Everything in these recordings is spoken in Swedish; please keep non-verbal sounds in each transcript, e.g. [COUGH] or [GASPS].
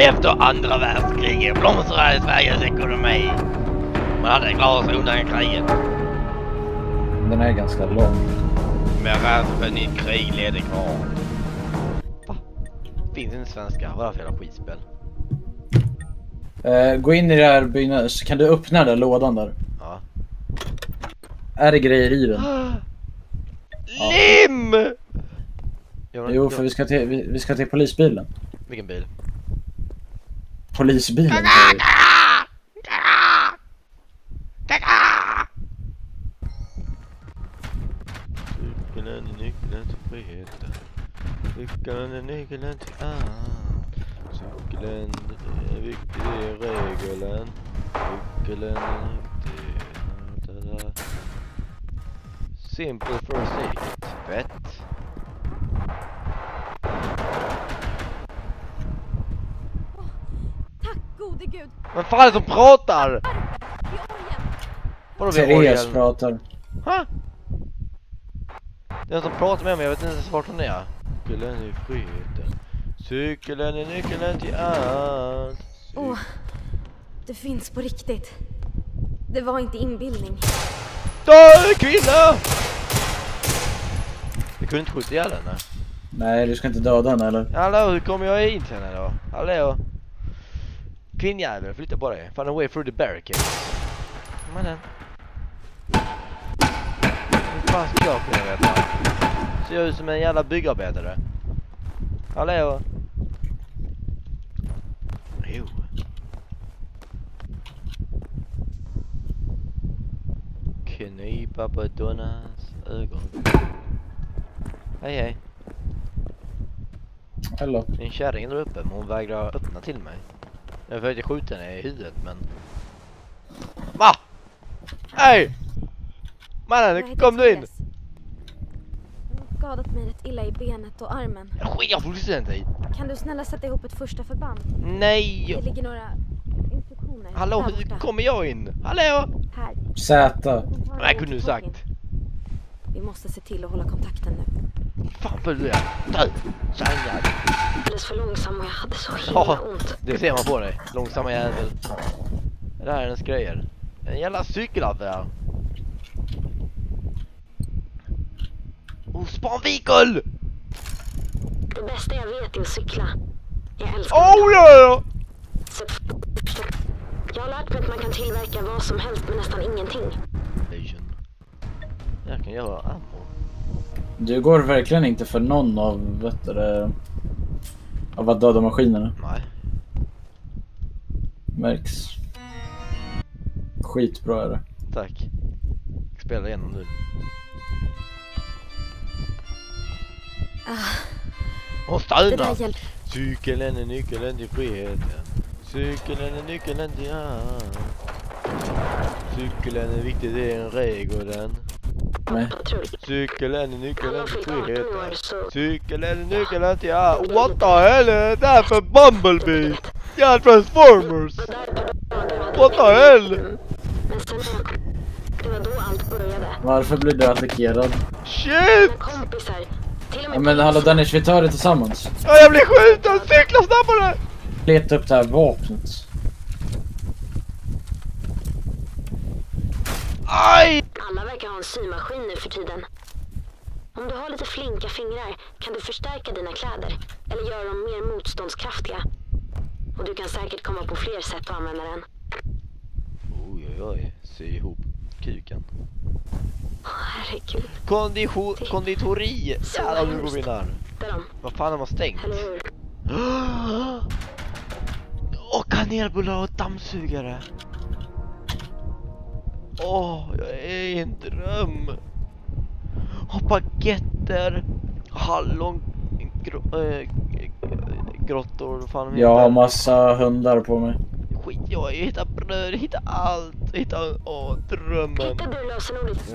Efter andra världskriget blomstrade Sveriges ekonomi. Man hade klarat sig undan kriget. Den är ganska lång. Men resten i krig leder kvar. Va? Finns inte svenska? Vad är det för jävla skitspel? Eh, gå in i det här byggnaden, så kan du öppna den där lådan där. Ja. Är det grejer i den? [GASPS] LIM! Jag- Jo, för vi ska till, vi, vi ska till polisbilen. Vilken bil? Polisbilen? Cykeln är nyckeln till friheten. Cykeln är nyckeln till allt. Cykeln är viktig, är regeln. Cykeln är da. Simple first aid. Fett. Gode gud! Vem fan är det som pratar? Vadå Therese pratar. Ha? Någon som pratar med mig, jag vet inte ens vart hon är. Cykeln är friheten. Cykeln är nyckeln till allt. Åh, det finns på riktigt. Det var inte inbildning. Död kvinna! Vi kunde inte skjuta ihjäl henne. Nej, du ska inte döda henne eller? Hallå, hur kommer jag in till henne då? Hallå? Kvinnjävel, flytta på dig. Find a way through the barricades. Mannen. Hur fan ska jag kunna veta? Ser jag ut som en jävla byggarbetare? Hallå? Jo. Knipa på Donnas ögon. Hej hej. Är en kärring där uppe men hon vägrar öppna till mig. Jag försökte skjuta henne i huvudet men... Va? Hej! Mannen, kom du in! Jag har skadat mig rätt illa i benet och armen. Skit jag fullständigt i! Kan du snälla sätta ihop ett första förband? Nej! Det ligger några instruktioner Hallå, hur kommer jag in? Hallå? Här. Z. Nej, kunde du sagt. Vi måste se till att hålla kontakten nu. Fan för du är död! Sanjad! Alldeles för långsam och jag hade så himla Ja, ont. det ser man på dig. Långsamma jävel. Det där är hennes grejer. En jävla cykelaffär. Oh, Spanvikel! Det bästa jag vet är att cykla. Jag älskar Oh ja! ja! Jag har lärt mig att man kan tillverka vad som helst med nästan ingenting. Jag kan göra ammo. Du går verkligen inte för någon av, vet du det, av att döda maskinerna. Nej. Märks. Skitbra är det. Tack. Spela igenom nu. Det där stönar! hjälper. Cykeln är nyckeln till friheten. Cykeln är nyckeln till allt. Cykeln är viktig, det är en regel. Nej. Cykeln är nyckeln till friheten. Cykeln är nyckeln till allt. What the hell är det här för Bumblebee? Ja, Transformers! What the hell? Började. Varför blir du attackerad? Shit! Ja, med men hallå Dennis, vi tar det tillsammans. Ja, jag blir skjuten! Cykla snabbare! Leta upp det här vapnet. Aj! Alla verkar ha en symaskin nu för tiden. Om du har lite flinka fingrar kan du förstärka dina kläder eller göra dem mer motståndskraftiga. Och du kan säkert komma på fler sätt att använda den. Oj, oj, oj. Sy ihop kuken. Herregud. Kondition, konditori! Jävlar, nu går vi där. Där Vad fan har man stängt? eller [GASPS] hur? Och kanelbullar och dammsugare. Åh, jag är i en dröm. Och baguetter, hallon, gro, äh, grottor, vad fan Jag har massa hundar på mig. Skit jag i, hitta bröd, hitta allt, hitta, åh, drömmen. Hittade du lösenordet?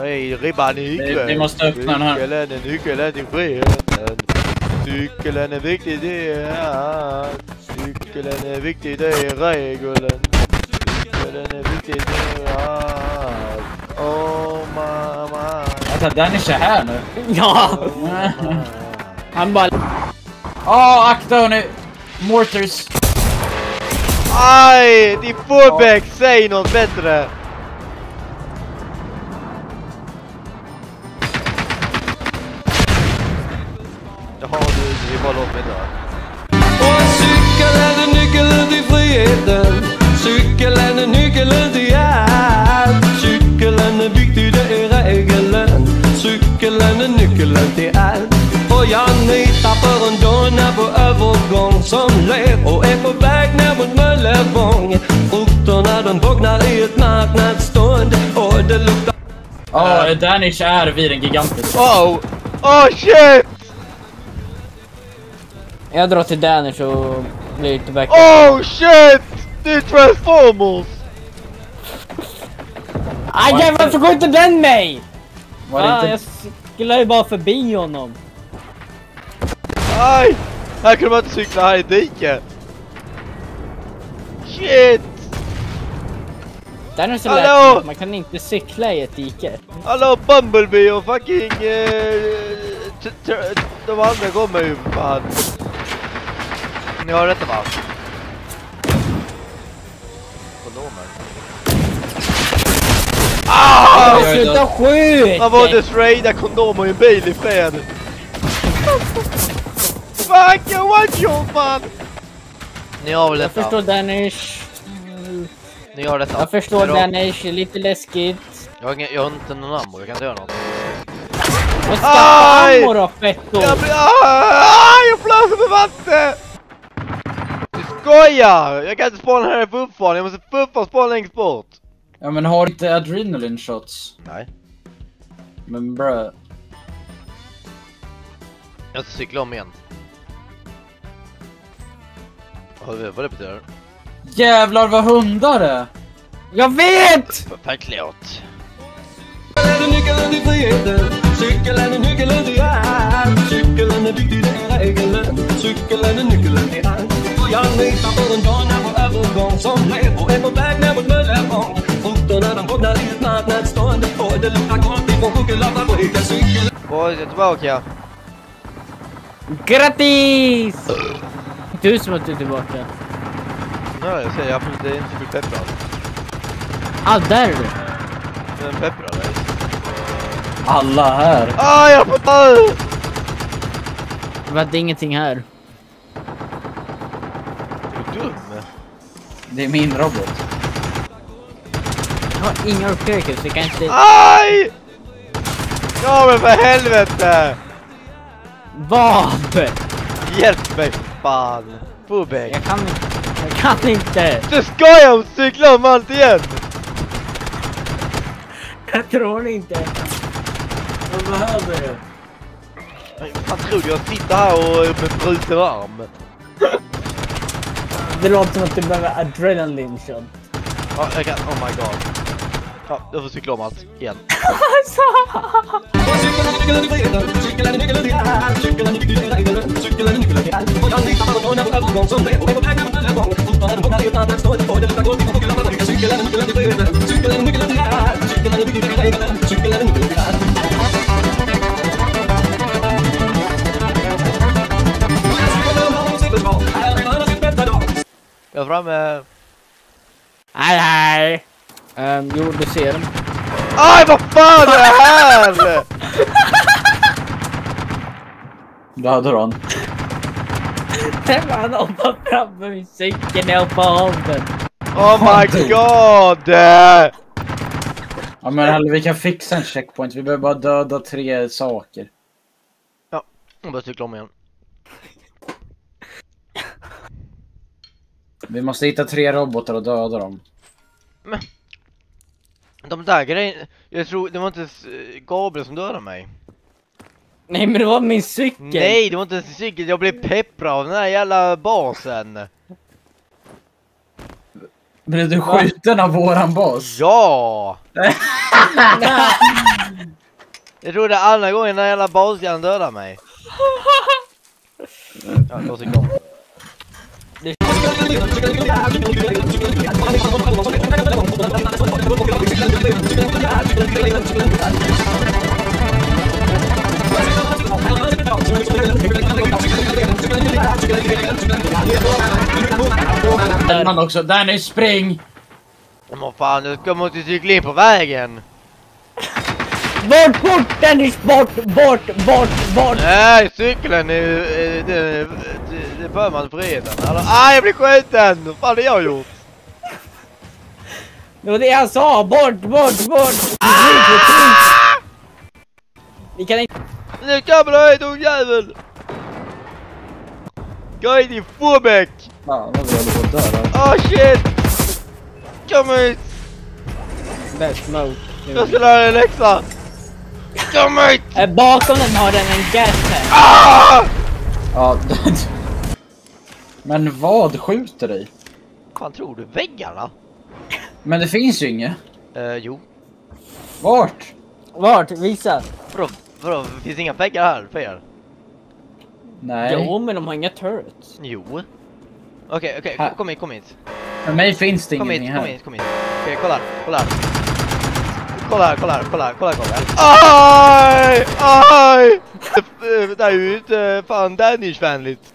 Hej, ribban i Vi- vi måste öppna den här. Är nyckeln till friheten. Cykeln är viktig, det är allt. Cykeln är viktig, det är regeln. Cykeln är viktig, det är allt. Oh mamma. Vänta, Dennis är här nu. Ja! Oh, mamma. Han bara... Åh, Som ler och är på väg ner mot Möllevång Frukterna de bognar i ett marknadsstånd Och det luktar oh, Danish är vid en gigantisk. Oh! Oh shit! Jag drar till Danish och blir tillbaka. Oh shit! Det är Transformers! Aj jävlar, varför går inte den mig? Var ah, inte... jag cyklar ju bara förbi honom. Aj! Här kunde man inte cykla här i diket. Shit! Den är så Hallå? lätt, man kan inte cykla i ett dike. Hallå Bumblebee och fucking... Eh, de andra kommer ju fan. Ni har rätt va? Kondomer. Ah! Oj. Sluta skjut! Man borde raida kondomer i en bil i fred. Fuck jag man! Ni har väl Jag detta? förstår Danish. Ni har detta? Jag förstår Hejdå. Danish, lite läskigt. Jag har, ingen, jag har inte någon ammo, jag kan inte göra något. Men skaffa Aj! ammo då fetto! Jag blir... Ah, jag blöser med vatten! Du skojar! Jag kan inte spåna här för uppfarten, jag måste få uppfarten spåna längst bort. Ja men har inte adrenaline shots? Nej. Men brö. Jag ska cykla om igen. Vad vad det betyder? Jävlar vad hundar är! Jag vet! Och jag nitar för en donna på övergång Som ler och är på väg ner mot Möllevång Frukterna de bognar i ett marknadsstånd Och det luktar gott ifrån chokladfabriken Cykeln Boys, jag är tillbaka. Grattis! Du som att du är tillbaka. Ja, jag säger absolut det är inte för pepprad. Ah, där är du! Pepprad är Alla här. Ah, jag dö! Det var ingenting här. Är du dum? Det är min robot. Jag har inga uppgifter så jag kan inte... Aj! Ja men för helvete! Vad? Hjälp mig fan! Fullback. Jag kan inte. Jag kan inte. Du skojar om cykla om allt igen! Jag tror inte. Vad behöver du? Han tror jag sitter här och med bruten arm. Det låter som att du behöver adrenaline shot. Ja, jag kan, oh my god. Ja, jag får cykla om allt igen. [LAUGHS] jag Som är på mot Cykeln nyckeln till Cykeln nyckeln till Cykeln Cykeln nyckeln till Jag framme. Hej hej! Um, jo, du ser den. Aj vad fan är det här? Dödar du han? Han hoppar fram med min cykel när jag hoppar av den. Oh my god! Ja men heller vi kan fixa en checkpoint. Vi behöver bara döda tre saker. Jag börjar cykla om igen. Vi måste hitta tre robotar och döda dem. De där grejerna, jag tror det var inte Gabriel som dödade mig. Nej men det var min cykel! Nej, det var inte ens en cykel, jag blev pepprad av den här jävla basen. Blev du skjuten av våran boss? Ja! [LAUGHS] jag trodde alla gånger den jävla basjäveln dödade mig. Ja, jag cyklar om. Man också. Danny, spring! Men fan, du ska måste cykla in på vägen. Bort, bort Dennis! Bort, bort, bort, bort! Nej, cykeln är är- det, det, det bör man freden. Alltså, ah, jag blir skjuten! Vad fan har jag gjort? Det var det jag sa! Bort, bort, bort! Vi kan inte... Nu kommer du hit ungjävel! Gå hit din fåbäck! Fan vad vi håller på att dö där. Ah shit! Kom hit! Best mode. Jag ska lära dig läxa! Kom hit! Bakom den har den en gas här. Ah! Ja, [LAUGHS] Men vad skjuter dig? fan tror du? Väggarna? Men det finns ju inget. Eh, jo. Vart? Vart? Visa. Vadå? Vadå? Finns inga väggar här för er? Nej. Jo, men de har inga turrets. Jo. Okej, okej, Här. kom hit, kom hit. För mig finns det Kom ingenting hit, kom här. hit, kom hit. Okej, kolla här, kolla här. Kolla här, kolla här, kolla här, kolla här, kolla här. [LAUGHS] Aj! Aj! Det, det här är ju inte fan Danish-vänligt.